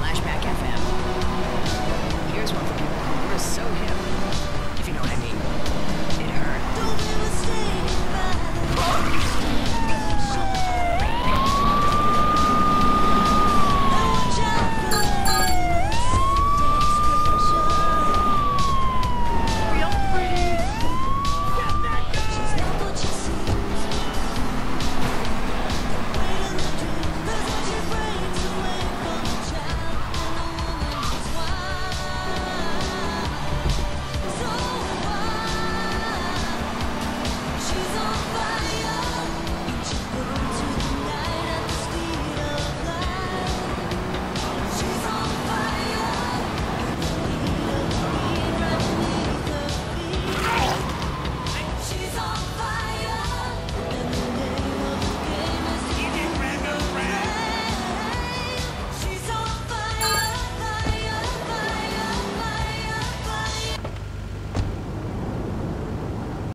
flashback.